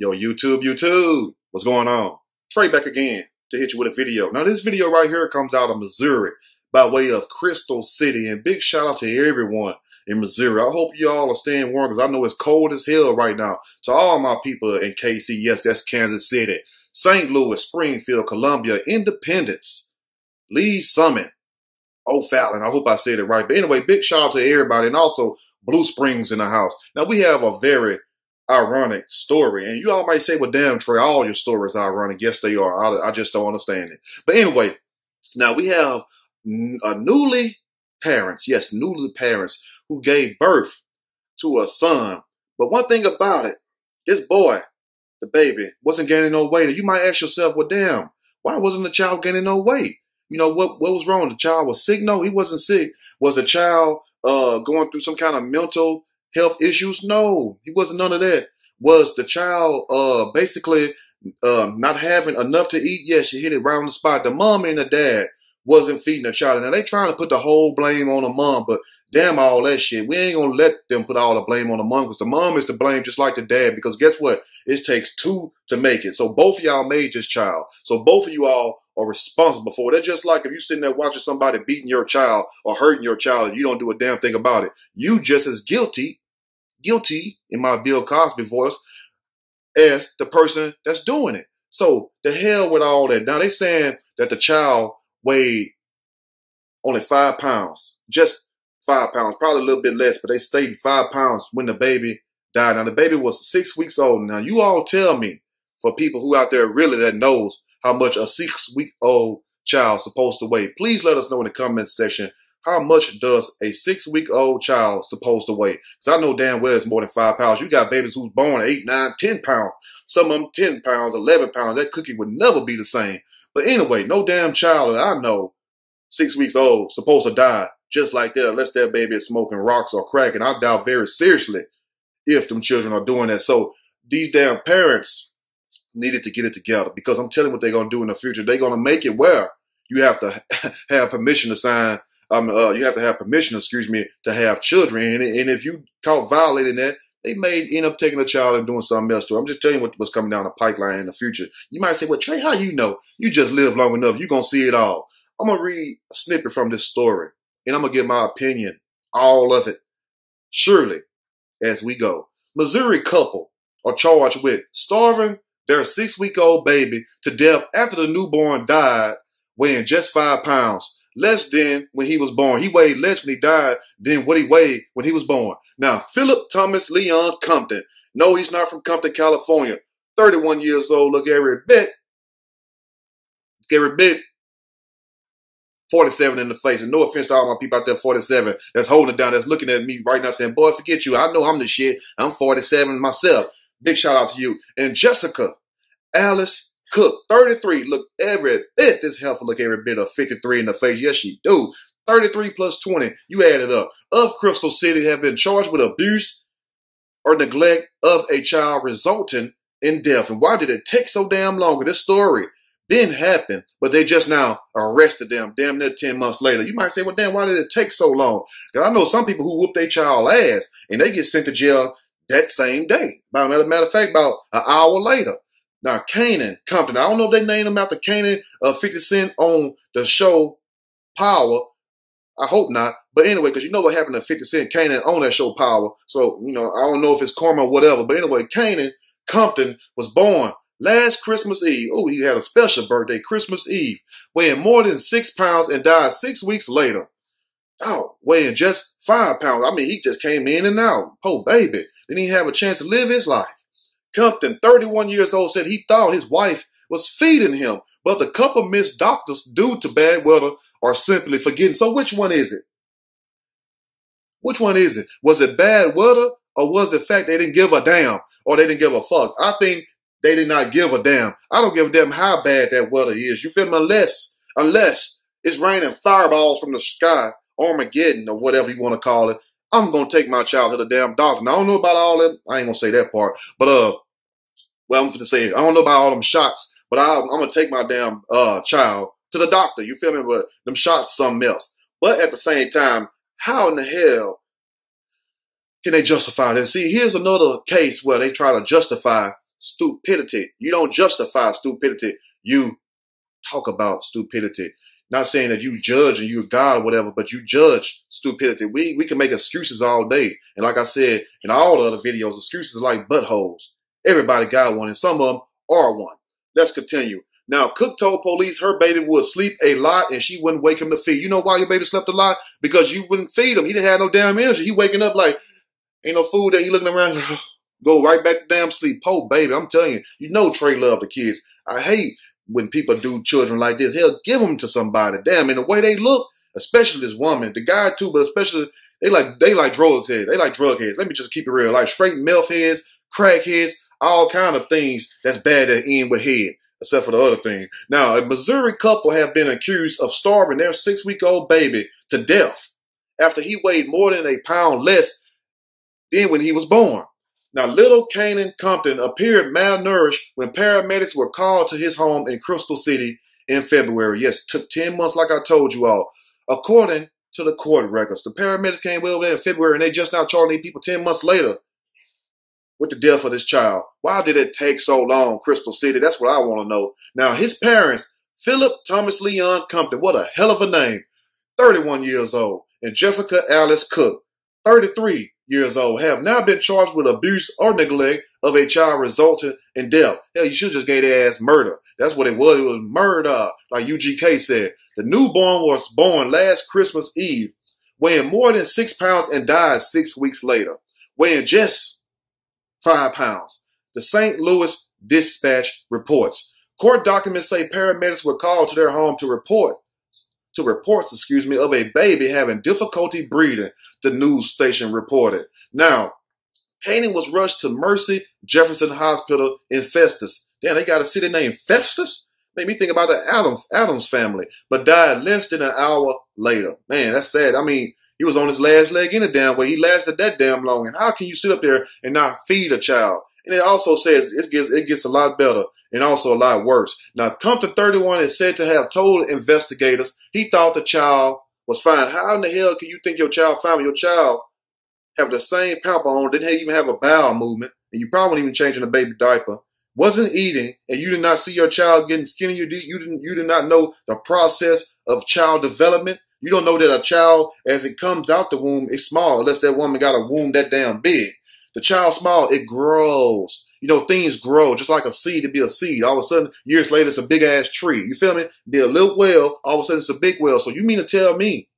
Yo, YouTube, YouTube, what's going on? Trey back again to hit you with a video. Now, this video right here comes out of Missouri by way of Crystal City. And big shout out to everyone in Missouri. I hope you all are staying warm because I know it's cold as hell right now. To all my people in KC, yes, that's Kansas City, St. Louis, Springfield, Columbia, Independence, Lee Summit, O'Fallon. I hope I said it right. But anyway, big shout out to everybody and also Blue Springs in the house. Now, we have a very ironic story. And you all might say, well, damn, Trey, all your stories are ironic. Yes, they are. I, I just don't understand it. But anyway, now we have a newly parents, yes, newly parents who gave birth to a son. But one thing about it, this boy, the baby, wasn't gaining no weight. And you might ask yourself, well, damn, why wasn't the child gaining no weight? You know, what, what was wrong? The child was sick? No, he wasn't sick. Was the child uh, going through some kind of mental health issues? No, he wasn't none of that. Was the child uh, basically uh, not having enough to eat? Yes, she hit it right on the spot. The mom and the dad wasn't feeding the child. Now they trying to put the whole blame on the mom, but damn all that shit. We ain't gonna let them put all the blame on the mom because the mom is to blame just like the dad. Because guess what? It takes two to make it. So both of y'all made this child. So both of you all are responsible for it. That's just like if you're sitting there watching somebody beating your child or hurting your child and you don't do a damn thing about it. You just as guilty guilty in my Bill Cosby voice as the person that's doing it. So the hell with all that. Now they saying that the child weighed only five pounds, just five pounds, probably a little bit less, but they stayed five pounds when the baby died. Now the baby was six weeks old. Now you all tell me, for people who out there really that knows how much a six week old child supposed to weigh, please let us know in the comment section how much does a six week old child supposed to weigh? Because I know damn well it's more than five pounds. You got babies who's born eight, nine, ten pounds. Some of them 10 pounds, 11 pounds. That cookie would never be the same. But anyway, no damn child that I know six weeks old supposed to die just like that unless that baby is smoking rocks or crack. And I doubt very seriously if them children are doing that. So these damn parents needed to get it together because I'm telling you what they're going to do in the future. They're going to make it where you have to have permission to sign um, uh, you have to have permission, excuse me, to have children. And, and if you caught violating that, they may end up taking a child and doing something else to. I'm just telling you what, what's coming down the pipeline in the future. You might say, well, Trey, how you know? You just live long enough. You're going to see it all. I'm going to read a snippet from this story and I'm going to give my opinion, all of it, surely, as we go. Missouri couple are charged with starving their six week old baby to death after the newborn died weighing just five pounds less than when he was born. He weighed less when he died than what he weighed when he was born. Now, Philip Thomas Leon Compton. No, he's not from Compton, California. 31 years old. Look every bit. Every bit. 47 in the face. And no offense to all my people out there, 47, that's holding it down, that's looking at me right now saying, boy, forget you. I know I'm the shit. I'm 47 myself. Big shout out to you. And Jessica Alice Cook, 33, look every bit this helpful look every bit of 53 in the face. Yes, she do. 33 plus 20, you add it up. Of Crystal City have been charged with abuse or neglect of a child resulting in death. And why did it take so damn long? This story didn't happen, but they just now arrested them damn near 10 months later. You might say, well, damn, why did it take so long? Because I know some people who whoop their child ass and they get sent to jail that same day. By a matter of fact, about an hour later. Now, Kanan Compton, I don't know if they named him after Kanan uh, 50 Cent on the show Power. I hope not. But anyway, because you know what happened to 50 Cent, Kanan on that show Power. So, you know, I don't know if it's karma or whatever. But anyway, Kanan Compton was born last Christmas Eve. Oh, he had a special birthday, Christmas Eve, weighing more than six pounds and died six weeks later. Oh, weighing just five pounds. I mean, he just came in and out. Poor baby. Didn't even have a chance to live his life. Compton, 31 years old, said he thought his wife was feeding him, but the couple missed doctors due to bad weather or simply forgetting. So which one is it? Which one is it? Was it bad weather or was it fact they didn't give a damn or they didn't give a fuck? I think they did not give a damn. I don't give a damn how bad that weather is. You feel me? Unless, unless it's raining fireballs from the sky, Armageddon or whatever you want to call it, I'm gonna take my child to the damn doctor. Now, I don't know about all that. I ain't gonna say that part, but uh, well, I'm gonna say I don't know about all them shots, but I, am gonna take my damn uh child to the doctor. You feel me? But them shots, something else. But at the same time, how in the hell can they justify that? See, here's another case where they try to justify stupidity. You don't justify stupidity. You talk about stupidity. Not saying that you judge and you're God or whatever, but you judge stupidity. We we can make excuses all day. And like I said in all the other videos, excuses are like buttholes. Everybody got one, and some of them are one. Let's continue. Now, Cook told police her baby would sleep a lot and she wouldn't wake him to feed. You know why your baby slept a lot? Because you wouldn't feed him. He didn't have no damn energy. He waking up like, ain't no food that he looking around, go right back to damn sleep. Poor baby, I'm telling you, you know Trey love the kids. I hate when people do children like this. He'll give them to somebody. Damn, and the way they look, especially this woman, the guy too, but especially they like they like drug heads. They like drug heads. Let me just keep it real. Like straight milf heads, crack heads, all kind of things that's bad at end with head except for the other thing. Now, a Missouri couple have been accused of starving their six week old baby to death after he weighed more than a pound less than when he was born. Now, little Canaan Compton appeared malnourished when paramedics were called to his home in Crystal City in February. Yes, took 10 months, like I told you all. According to the court records, the paramedics came over there in February and they just now charging people 10 months later with the death of this child. Why did it take so long, Crystal City? That's what I want to know. Now, his parents, Philip Thomas Leon Compton, what a hell of a name, 31 years old, and Jessica Alice Cook, 33 years old, have now been charged with abuse or neglect of a child resulting in death. Hell, you should just gave their ass murder. That's what it was. It was murder, like UGK said. The newborn was born last Christmas Eve, weighing more than six pounds and died six weeks later, weighing just five pounds. The St. Louis Dispatch reports. Court documents say paramedics were called to their home to report to reports, excuse me, of a baby having difficulty breathing, the news station reported. Now, Canaan was rushed to Mercy Jefferson Hospital in Festus. Damn, they got a city named Festus? Made me think about the Adams Addams family, but died less than an hour later. Man, that's sad. I mean, he was on his last leg in a damn way. He lasted that damn long. And how can you sit up there and not feed a child? And it also says it gets it gets a lot better and also a lot worse. Now, Compton 31 is said to have told investigators he thought the child was fine. How in the hell can you think your child fine? Your child have the same pamper on, didn't even have a bowel movement, and you probably weren't even changing a baby diaper, wasn't eating, and you did not see your child getting skinny. You did, you didn't you did not know the process of child development. You don't know that a child, as it comes out the womb, is small, unless that woman got a womb that damn big. The child small, it grows. You know, things grow just like a seed to be a seed. All of a sudden, years later, it's a big ass tree. You feel me? Be a little well, all of a sudden it's a big well. So you mean to tell me,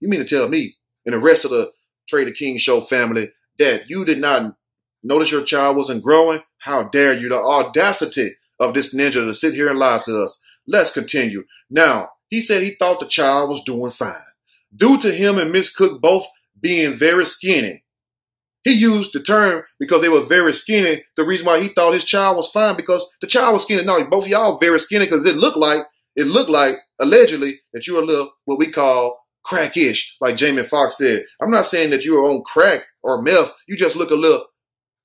you mean to tell me and the rest of the Trey King Show family that you did not notice your child wasn't growing? How dare you? The audacity of this ninja to sit here and lie to us. Let's continue. Now, he said he thought the child was doing fine. Due to him and Miss Cook both being very skinny, he used the term because they were very skinny. The reason why he thought his child was fine because the child was skinny. No, both of y'all very skinny because it looked like it looked like allegedly that you were a little what we call crackish, like Jamie Foxx said. I'm not saying that you were on crack or meth. You just look a little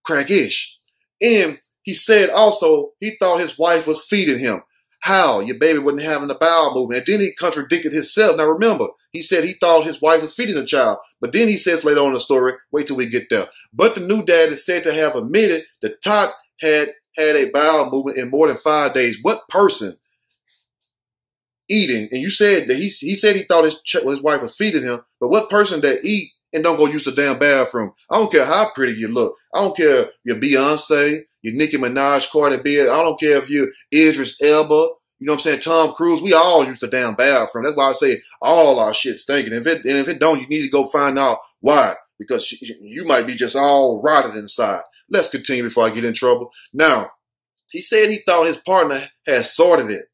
crackish. And he said also he thought his wife was feeding him. How? Your baby wasn't having a bowel movement. And then he contradicted himself. Now remember, he said he thought his wife was feeding the child. But then he says later on in the story, wait till we get there. But the new dad is said to have admitted that Tot had had a bowel movement in more than five days. What person eating, and you said that he, he said he thought his, his wife was feeding him, but what person that eat and don't go use the damn bathroom? I don't care how pretty you look. I don't care if you're Beyonce, you're Nicki Minaj, Cardi B. I don't care if you're Idris Elba. You know what I'm saying? Tom Cruise. We all use the damn bathroom. That's why I say all our shit's stinking. If it and if it don't, you need to go find out why. Because you might be just all rotted inside. Let's continue before I get in trouble. Now, he said he thought his partner had sorted it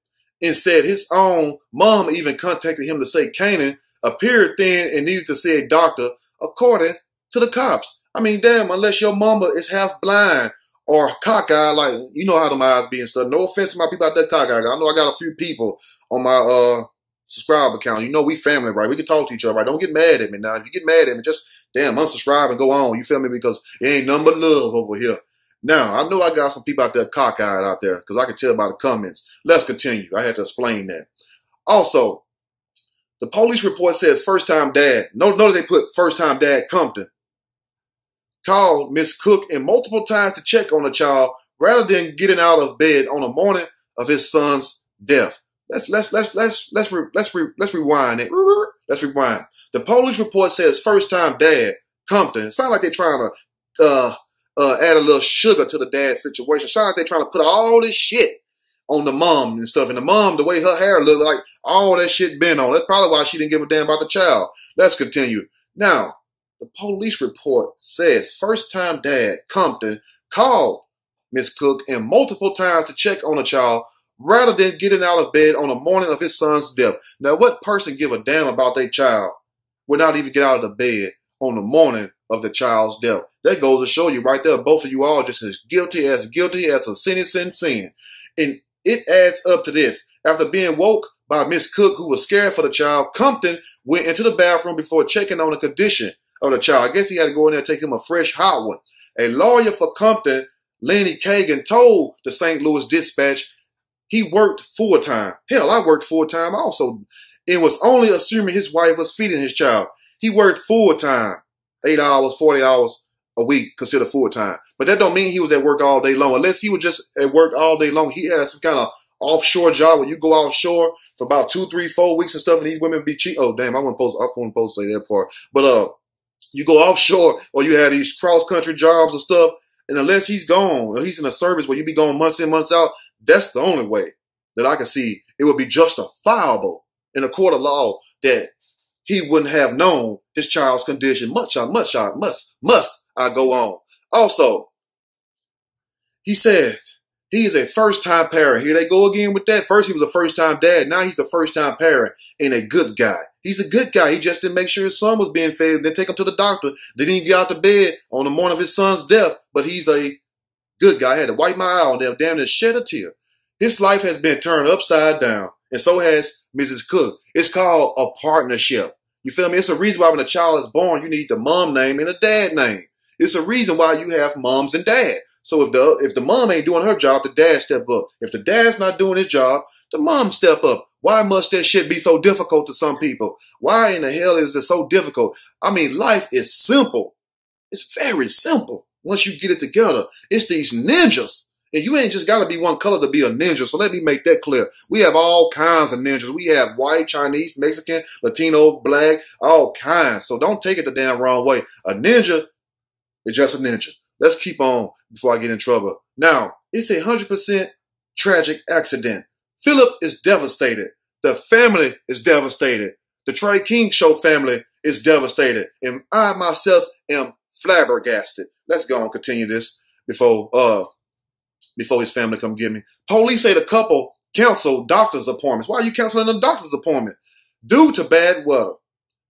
and said his own mom even contacted him to say Canaan appeared thin and needed to see a doctor, according to the cops. I mean, damn, unless your mama is half blind or cockeyed, like you know how them eyes be and stuff. No offense to my people out there cockeyed. I know I got a few people on my uh subscribe account. You know we family, right? We can talk to each other, right? Don't get mad at me now. If you get mad at me, just damn unsubscribe and go on. You feel me? Because it ain't but love over here. Now I know I got some people out there cockeyed out there because I can tell by the comments. Let's continue. I had to explain that. Also, the police report says first time dad. No, notice they put first time dad Compton called Miss Cook and multiple times to check on the child rather than getting out of bed on the morning of his son's death. Let's let's let's let's let's re, let's re, let's rewind it. Let's rewind. The police report says first time dad Compton. Sounds like they're trying to uh, uh, add a little sugar to the dad situation. Sounds like they're trying to put all this shit on the mom and stuff. And the mom, the way her hair looked like all that shit been on. That's probably why she didn't give a damn about the child. Let's continue. Now, the police report says first time dad Compton called Miss Cook and multiple times to check on the child rather than getting out of bed on the morning of his son's death. Now, what person give a damn about their child would not even get out of the bed on the morning of the child's death? That goes to show you right there, both of you all just as guilty as guilty as a sin sin sin. And it adds up to this. After being woke by Miss Cook, who was scared for the child, Compton went into the bathroom before checking on the condition of the child. I guess he had to go in there and take him a fresh hot one. A lawyer for Compton, Lenny Kagan, told the St. Louis Dispatch he worked full time. Hell, I worked full time also. It was only assuming his wife was feeding his child. He worked full time, eight hours, 40 hours a week, considered full time. But that don't mean he was at work all day long. Unless he was just at work all day long, he had some kind of offshore job where you go offshore for about two, three, four weeks and stuff, and these women be cheap. Oh damn, I wasn't supposed I wasn't supposed to say that part. But uh you go offshore or you have these cross country jobs and stuff, and unless he's gone or he's in a service where you be going months in, months out, that's the only way that I can see it would be justifiable in a court of law that he wouldn't have known his child's condition. Much, I much, I must, must I go on. Also, he said he is a first time parent. Here they go again with that. First, he was a first time dad. Now he's a first time parent and a good guy. He's a good guy. He just didn't make sure his son was being fed. Then take him to the doctor. Didn't even get out to bed on the morning of his son's death. But he's a good guy. I had to wipe my eye on them. Damn near shed a tear. His life has been turned upside down. And so has Mrs. Cook. It's called a partnership. You feel me? It's a reason why when a child is born, you need the mom name and a dad name. It's a reason why you have moms and dad. So if the if the mom ain't doing her job, the dad step up. If the dad's not doing his job, the mom step up. Why must that shit be so difficult to some people? Why in the hell is it so difficult? I mean, life is simple. It's very simple once you get it together. It's these ninjas. And you ain't just got to be one color to be a ninja. So let me make that clear. We have all kinds of ninjas. We have white, Chinese, Mexican, Latino, black, all kinds. So don't take it the damn wrong way. A ninja is just a ninja. Let's keep on before I get in trouble. Now, it's a 100% tragic accident. Philip is devastated. The family is devastated. The Trey King Show family is devastated. And I myself am flabbergasted. Let's go and continue this before uh before his family come get me. Police say the couple canceled doctor's appointments. Why are you canceling a doctor's appointment? Due to bad weather.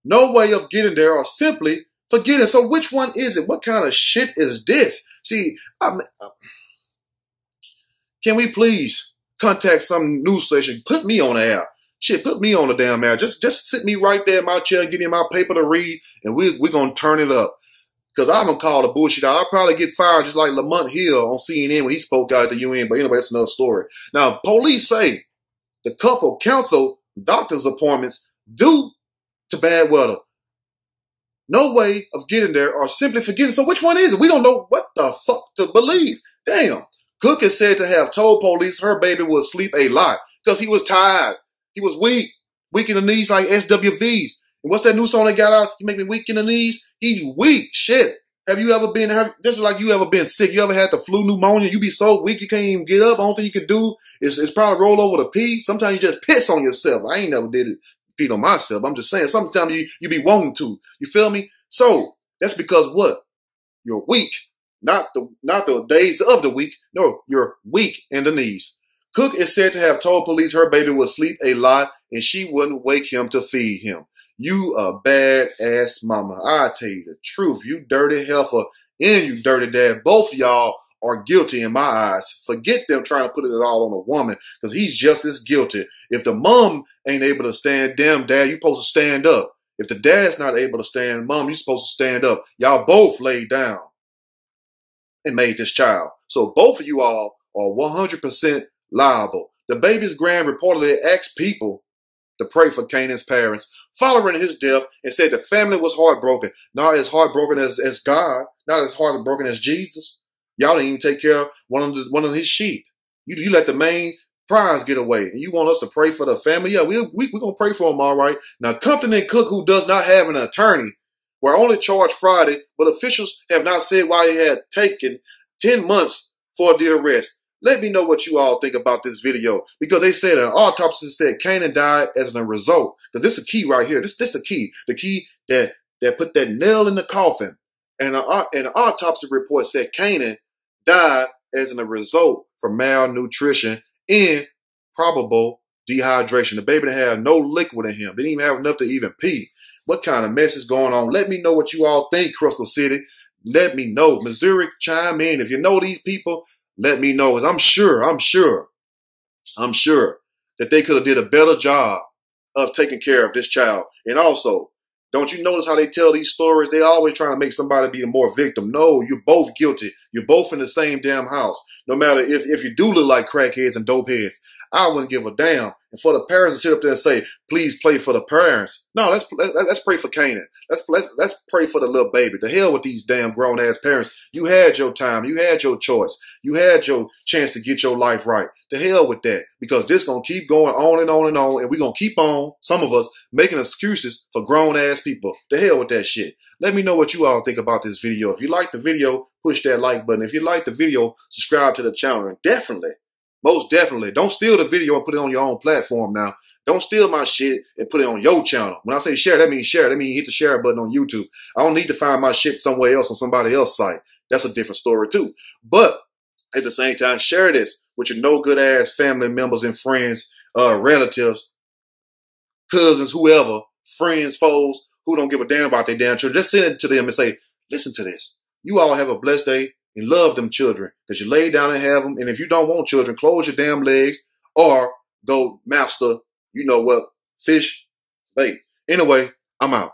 No way of getting there or simply forgetting. So which one is it? What kind of shit is this? See, I mean, uh, can we please contact some news station? Put me on the air. Shit, put me on the damn air. Just just sit me right there in my chair, and give me my paper to read, and we we're gonna turn it up. Cause I'm gonna call the bullshit out. I'll probably get fired just like Lamont Hill on CNN when he spoke out at the UN. But anyway, that's another story. Now, police say the couple canceled doctor's appointments due to bad weather. No way of getting there or simply forgetting. So which one is it? We don't know what the fuck to believe. Damn. Cook is said to have told police her baby would sleep a lot because he was tired. He was weak, weak in the knees like SWVs. And what's that new song they got out? You make me weak in the knees. He's weak. Shit. Have you ever been, have, just like you ever been sick? You ever had the flu pneumonia? You be so weak you can't even get up. Only thing you can do is, is probably roll over the pee. Sometimes you just piss on yourself. I ain't never did it, pee on myself. I'm just saying, sometimes you, you be wanting to. You feel me? So that's because what? You're weak. Not the, not the days of the week. No, you're weak in the knees. Cook is said to have told police her baby would sleep a lot and she wouldn't wake him to feed him. You a bad ass mama. I tell you the truth. You dirty heifer and you dirty dad. Both y'all are guilty in my eyes. Forget them trying to put it all on a woman because he's just as guilty. If the mom ain't able to stand, damn dad, you supposed to stand up. If the dad's not able to stand, mom, you supposed to stand up. Y'all both laid down and made this child. So both of you all are 100% liable. The baby's grand reportedly asked people to pray for Canaan's parents following his death and said the family was heartbroken. Not as heartbroken as, as God, not as heartbroken as Jesus. Y'all didn't even take care of one of the, one of his sheep. You, you let the main prize get away. And you want us to pray for the family? Yeah, we, we, we're going to pray for them, all right. Now, Compton and Cook, who does not have an attorney, were only charged Friday, but officials have not said why it had taken 10 months for the arrest. Let me know what you all think about this video because they said an autopsy said Canaan died as a result. Because this is a key right here. This this is a key. The key that that put that nail in the coffin. And an, autopsy report said Canaan died as a result from malnutrition and probable dehydration. The baby didn't have no liquid in him. Didn't even have enough to even pee. What kind of mess is going on? Let me know what you all think, Crystal City. Let me know. Missouri, chime in. If you know these people, let me know. Cause I'm sure, I'm sure, I'm sure that they could have did a better job of taking care of this child. And also, don't you notice how they tell these stories? They always trying to make somebody be a more victim. No, you're both guilty. You're both in the same damn house. No matter if, if you do look like crackheads and dopeheads, I wouldn't give a damn. And for the parents to sit up there and say, please play for the parents. No, let's let's pray for Canaan. Let's let's let's pray for the little baby. The hell with these damn grown ass parents. You had your time. You had your choice. You had your chance to get your life right. The hell with that. Because this gonna keep going on and on and on, and we're gonna keep on, some of us, making excuses for grown ass people. The hell with that shit. Let me know what you all think about this video. If you like the video, push that like button. If you like the video, subscribe to the channel. And definitely most definitely. Don't steal the video and put it on your own platform now. Don't steal my shit and put it on your channel. When I say share, that means share. That means hit the share button on YouTube. I don't need to find my shit somewhere else on somebody else's site. That's a different story too. But at the same time, share this with your no good ass family members and friends, uh, relatives, cousins, whoever, friends, foes who don't give a damn about their damn children. Just send it to them and say, listen to this. You all have a blessed day and love them children because you lay down and have them. And if you don't want children, close your damn legs or go master, you know what, fish bait. Anyway, I'm out.